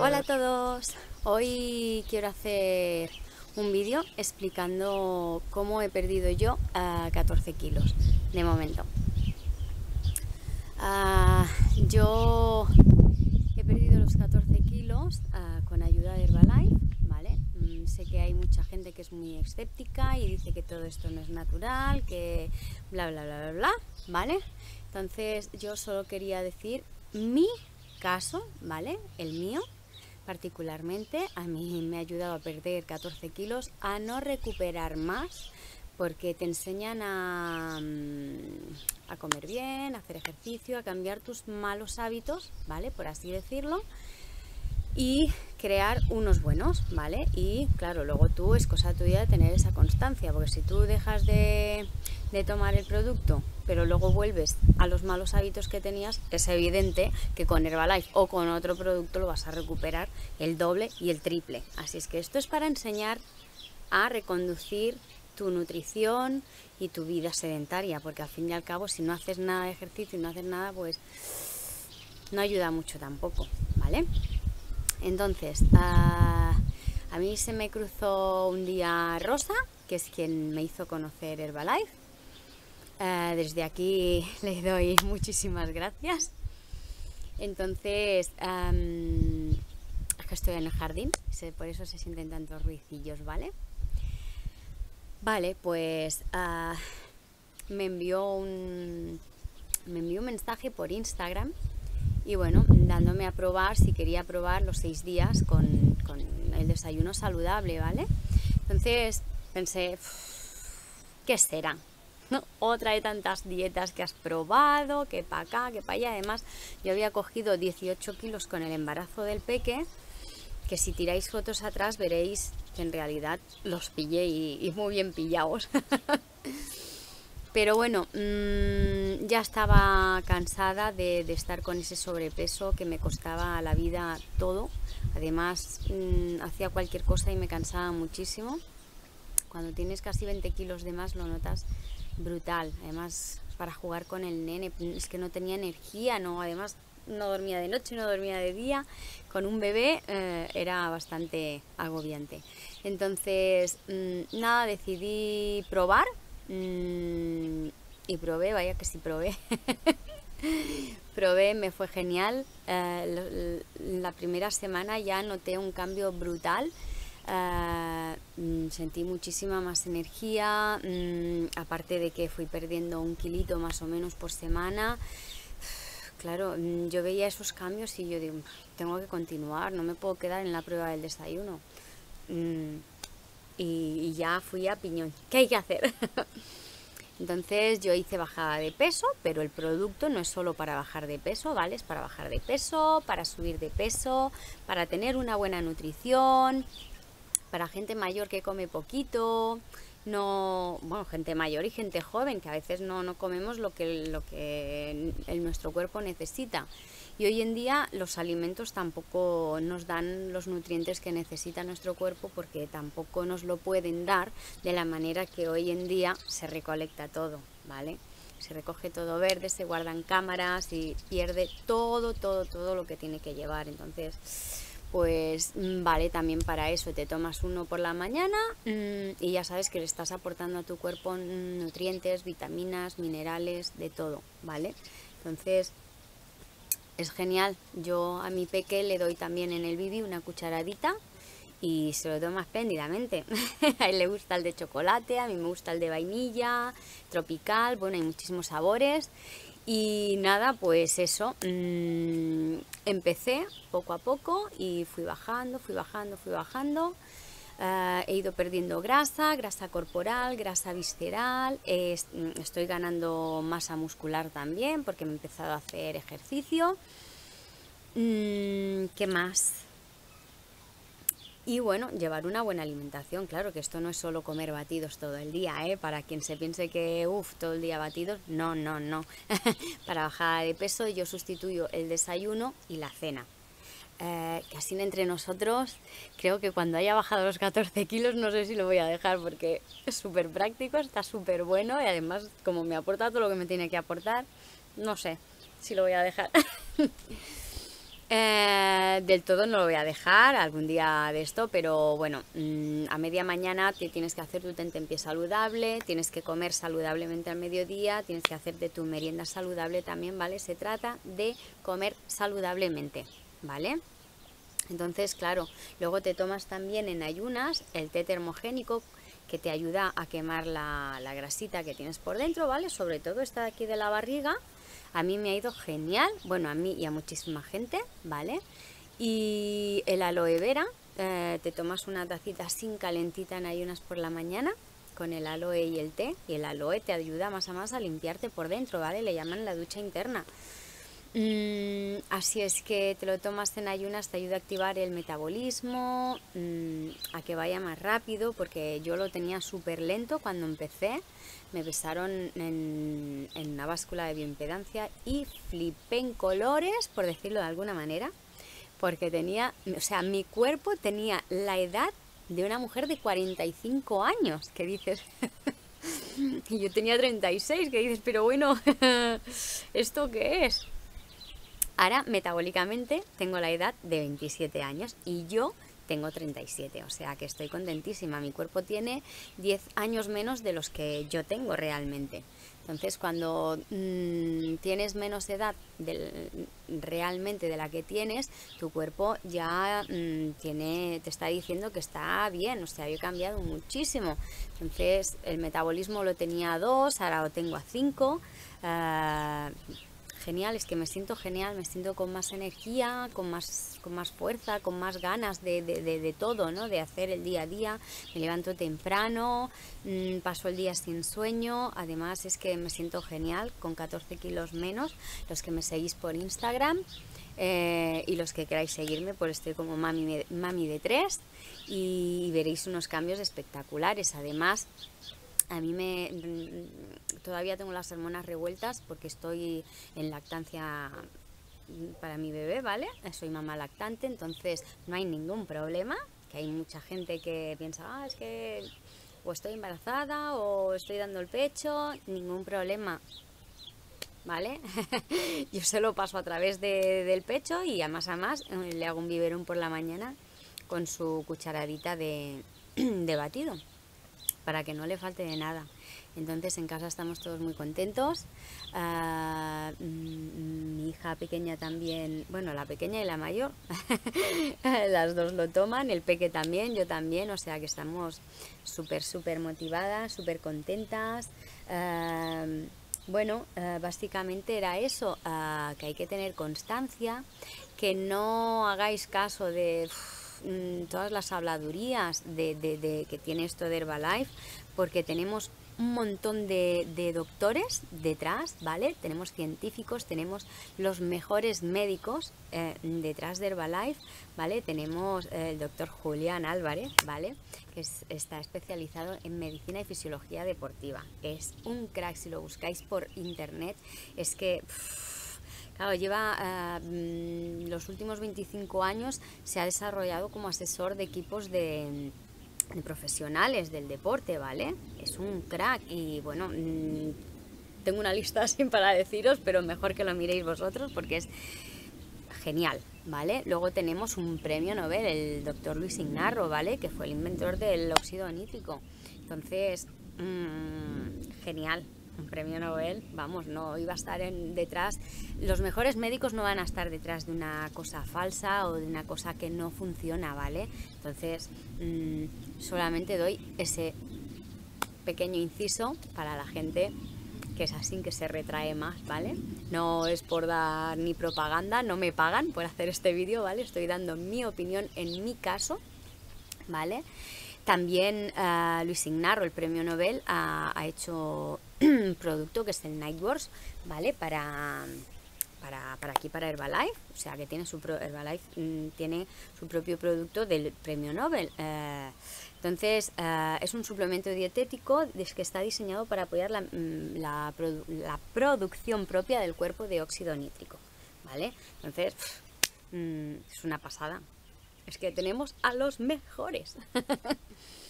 Hola a todos, hoy quiero hacer un vídeo explicando cómo he perdido yo a 14 kilos de momento. Ah, yo he perdido los 14 kilos ah, con ayuda de Herbalife, ¿vale? Mm, sé que hay mucha gente que es muy escéptica y dice que todo esto no es natural, que bla bla bla bla bla, ¿vale? Entonces yo solo quería decir mi caso, ¿vale? El mío particularmente, a mí me ha ayudado a perder 14 kilos, a no recuperar más, porque te enseñan a, mm, a, comer bien, a hacer ejercicio, a cambiar tus malos hábitos, ¿vale? Por así decirlo, y crear unos buenos, ¿vale? Y claro, luego tú es cosa tuya tener esa constancia, porque si tú dejas de, de tomar el producto, pero luego vuelves a los malos hábitos que tenías, es evidente que con Herbalife o con otro producto lo vas a recuperar el doble y el triple. Así es que esto es para enseñar a reconducir tu nutrición y tu vida sedentaria, porque al fin y al cabo si no haces nada de ejercicio y no haces nada, pues no ayuda mucho tampoco, ¿vale? Entonces, ah, a mí se me cruzó un día Rosa, que es quien me hizo conocer Herbalife, eh, desde aquí le doy muchísimas gracias. Entonces, um, que estoy en el jardín, por eso se sienten tantos ruidillos, ¿vale? Vale, pues ah, me envió un me envió un mensaje por Instagram y bueno, dándome a probar si quería probar los seis días con, con el desayuno saludable, ¿vale? Entonces pensé, ¿qué será? Otra de tantas dietas que has probado, que para acá, que para allá. Además, yo había cogido 18 kilos con el embarazo del peque, que si tiráis fotos atrás veréis que en realidad los pillé y, muy bien pillados. Pero bueno, mm, ya estaba cansada de, estar con ese sobrepeso que me costaba la vida todo. Además, mm, hacía cualquier cosa y me cansaba muchísimo. Cuando tienes casi 20 kilos de más lo notas brutal. Además, para jugar con el nene, es que no tenía energía, no, además no dormía de noche, no dormía de día. Con un bebé eh, era bastante agobiante. Entonces, mm, nada, decidí probar. Mm, y probé, vaya que sí probé. probé, me fue genial. Eh, la primera semana ya noté un cambio brutal. Eh, mm, sentí muchísima más energía, mm, aparte de que fui perdiendo un kilito más o menos por semana. Claro, mm, yo veía esos cambios y yo digo, tengo que continuar, no me puedo quedar en la prueba del desayuno. y, ya fui a piñón. ¿Qué hay que hacer? Entonces yo hice bajada de peso, pero el producto no es solo para bajar de peso, ¿vale? Es para bajar de peso, para subir de peso, para tener una buena nutrición, para gente mayor que come poquito, no, bueno, gente mayor y gente joven, que a veces no, no comemos lo que, lo que el, nuestro cuerpo necesita. Y hoy en día los alimentos tampoco nos dan los nutrientes que necesita nuestro cuerpo porque tampoco nos lo pueden dar de la manera que hoy en día se recolecta todo, ¿vale? Se recoge todo verde, se guardan cámaras y pierde todo, todo, todo lo que tiene que llevar. Entonces, pues mm, vale también para eso. Te tomas uno por la mañana mm, y ya sabes que le estás aportando a tu cuerpo nutrientes, vitaminas, minerales, de todo, ¿vale? Entonces es genial. Yo a mi peque le doy también en el bibi una cucharadita y se lo toma espléndidamente. a él le gusta el de chocolate, a mí me gusta el de vainilla, tropical, bueno, hay muchísimos sabores. Y nada, pues eso, mmm, empecé poco a poco y fui bajando, fui bajando, fui bajando. Uh, he ido perdiendo grasa, grasa corporal, grasa visceral, mm, estoy ganando masa muscular también porque me he empezado a hacer ejercicio. Mm, ¿Qué más? Y bueno, llevar una buena alimentación, claro que esto no es solo comer batidos todo el día, ¿eh? Para quien se piense que, uff, todo el día batidos, no, no, no. Para bajar de peso yo sustituyo el desayuno y la cena. Eh, que así entre nosotros, creo que cuando haya bajado los 14 kilos no sé si lo voy a dejar porque es súper práctico, está súper bueno y además como me aporta todo lo que me tiene que aportar, no sé si lo voy a dejar. Eh, del todo no lo voy a dejar algún día de esto, pero bueno, mm, a media mañana te tienes que hacer tu pie saludable, tienes que comer saludablemente al mediodía, tienes que hacerte tu merienda saludable también, ¿vale? Se trata de comer saludablemente, ¿vale? Entonces, claro, luego te tomas también en ayunas el té termogénico que te ayuda a quemar la, la grasita que tienes por dentro, ¿vale? Sobre todo esta de aquí de la barriga, a mí me ha ido genial, bueno, a mí y a muchísima gente, ¿vale? Y el aloe vera, eh, te tomas una tacita sin calentita en ayunas por la mañana con el aloe y el té, y el aloe te ayuda más a más a limpiarte por dentro, ¿vale? Le llaman la ducha interna. Mm, así es que te lo tomas en ayunas, te ayuda a activar el metabolismo, mm, a que vaya más rápido, porque yo lo tenía súper lento cuando empecé. Me pesaron en, en, una báscula de bioimpedancia y flipé en colores, por decirlo de alguna manera, porque tenía, o sea, mi cuerpo tenía la edad de una mujer de 45 años, que dices, y yo tenía 36, que dices, pero bueno, ¿esto qué es? Ahora, metabólicamente, tengo la edad de 27 años y yo tengo 37, o sea que estoy contentísima. Mi cuerpo tiene 10 años menos de los que yo tengo realmente. Entonces, cuando mm, tienes menos edad realmente de la que tienes, tu cuerpo ya mm, te está diciendo que está bien, o sea, yo he cambiado muchísimo. Entonces, el metabolismo lo tenía a 2, ahora lo tengo a 5 genial, es que me siento genial, me siento con más energía, con más, con más fuerza, con más ganas de, de, todo, ¿no? De hacer el día a día, me levanto temprano, mm, paso el día sin sueño, además es que me siento genial, con 14 kilos menos, los que me seguís por Instagram. Eh, y los que queráis seguirme, pues estoy como mami, mami de tres y veréis unos cambios espectaculares. Además, a mí me mm, todavía tengo las hormonas revueltas porque estoy en lactancia para mi bebé, ¿vale? Soy mamá lactante, entonces no hay ningún problema, que hay mucha gente que piensa, ah, es que o estoy embarazada o estoy dando el pecho, ningún problema. ¿Vale? Yo se lo paso a través del pecho y a más a más eh, le hago un biberón por la mañana con su cucharadita de batido para que no le falte de nada. Entonces en casa estamos todos muy contentos. Mm, mi hija pequeña también, bueno, la pequeña y la mayor, las dos lo toman, el peque también, yo también, o sea que estamos súper, súper motivadas, súper contentas. Ah, bueno, ah, básicamente era eso, que hay que tener constancia, que no hagáis caso de todas las habladurías de, que tiene esto de Herbalife, porque tenemos un montón de, doctores detrás, ¿vale? Tenemos científicos, tenemos los mejores médicos eh, detrás de Herbalife, ¿vale? Tenemos eh, el doctor Julián Álvarez, ¿vale? Que está especializado en medicina y fisiología deportiva. Es un crack, si lo buscáis por internet, es que... Claro, lleva eh, mm, los últimos 25 años, se ha desarrollado como asesor de equipos de, profesionales del deporte, ¿vale? Es un crack y bueno, mm, tengo una lista sin para deciros, pero mejor que lo miréis vosotros porque es genial, ¿vale? Luego tenemos un premio Nobel, el doctor Luis Ignarro, ¿vale? Que fue el inventor del óxido nítrico. Entonces, genial, un premio Nobel, vamos, no iba a estar detrás. Los mejores médicos no van a estar detrás de una cosa falsa o de una cosa que no funciona, ¿vale? Entonces, mm, solamente doy ese pequeño inciso para la gente que es así, que se retrae más, ¿vale? No es por dar ni propaganda, no me pagan por hacer este vídeo, ¿vale? Estoy dando mi opinión en mi caso, ¿vale? También uh, Luis Ignarro, el premio Nobel, ha, hecho producto que es el Nightworks, ¿vale? Para, para, aquí, para Herbalife, o sea que tiene su Herbalife mm, tiene su propio producto del premio Nobel. Uh, entonces, uh, es un suplemento dietético que está diseñado para apoyar la, mm, la, producción propia del cuerpo de óxido nítrico, ¿vale? Entonces, mm, es una pasada. Es que tenemos a los mejores.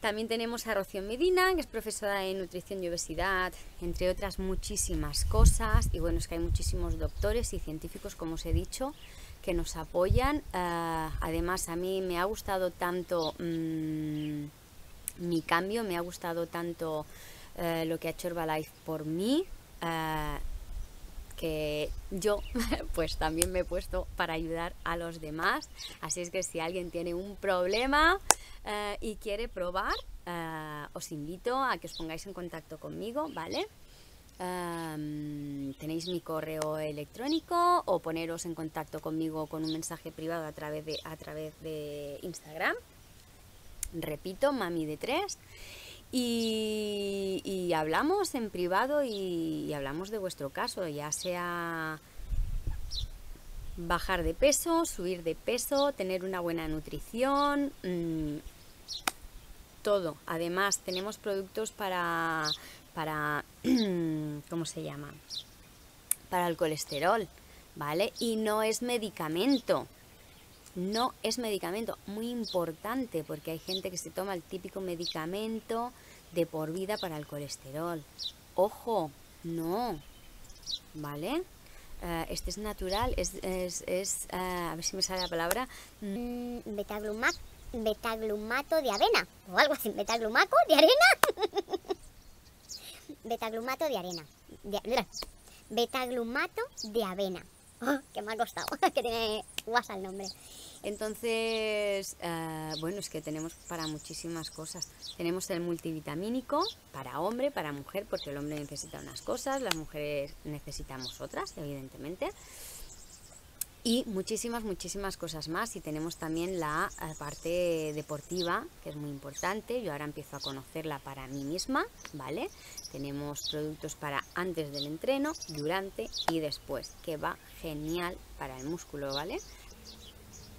También tenemos a Rocío Medina, que es profesora de nutrición y obesidad, entre otras muchísimas cosas. Y bueno, es que hay muchísimos doctores y científicos, como os he dicho, que nos apoyan. Eh, además, a mí me ha gustado tanto mm, mi cambio, me ha gustado tanto eh, lo que ha hecho Herbalife por mí, eh, que yo pues también me he puesto para ayudar a los demás. Así es que si alguien tiene un problema y quiere probar, os invito a que os pongáis en contacto conmigo, ¿vale? tenéis mi correo electrónico o poneros en contacto conmigo con un mensaje privado a través de, a través de Instagram. Repito, mami de tres. Y, hablamos en privado y, hablamos de vuestro caso, ya sea bajar de peso, subir de peso, tener una buena nutrición, mm, todo. Además, tenemos productos para para, ¿cómo se llama? Para el colesterol, ¿vale? Y no es medicamento. No es medicamento, muy importante, porque hay gente que se toma el típico medicamento de por vida para el colesterol. Ojo, no, ¿vale? Uh, este es natural, es, es, es uh, a ver si me sale la palabra, mm, betaglumato de avena, o algo así, betaglumaco de arena. betaglumato de arena. betaglumato de avena. Oh, que me ha costado, que tiene guasa el nombre. Entonces, eh, bueno, es que tenemos para muchísimas cosas. Tenemos el multivitamínico para hombre, para mujer, porque el hombre necesita unas cosas, las mujeres necesitamos otras, evidentemente y muchísimas, muchísimas cosas más. Y tenemos también la eh, parte deportiva, que es muy importante. Yo ahora empiezo a conocerla para mí misma, ¿vale? Tenemos productos para antes del entreno, durante y después, que va genial para el músculo, ¿vale?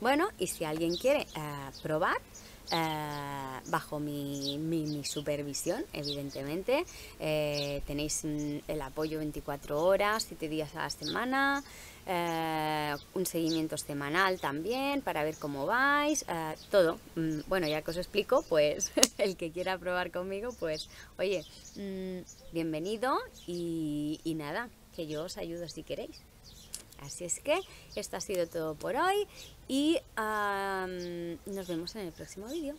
Bueno, y si alguien quiere eh, probar, eh, bajo mi, supervisión, evidentemente. tenéis mm, el apoyo 24 horas, 7 días a la semana. Eh, un seguimiento semanal también para ver cómo vais, eh, todo. Mm, bueno, ya que os explico, pues el que quiera probar conmigo, pues oye, mm, bienvenido y, nada, que yo os ayudo si queréis. Así es que esto ha sido todo por hoy y nos vemos en el próximo vídeo.